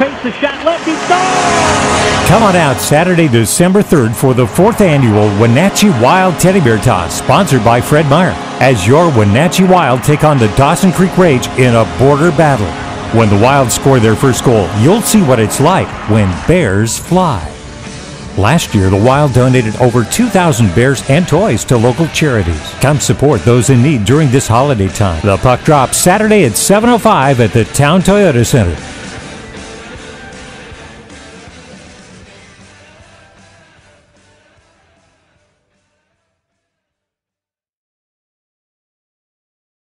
fakes the shot. left. He scores! Come on out Saturday, December 3rd for the fourth annual Wenatchee Wild Teddy Bear Toss, sponsored by Fred Meyer, as your Wenatchee Wild take on the Dawson Creek Rage in a border battle. When the Wild score their first goal, you'll see what it's like when bears fly. Last year, the Wild donated over 2,000 bears and toys to local charities. Come support those in need during this holiday time. The puck drops Saturday at 7.05 at the Town Toyota Center.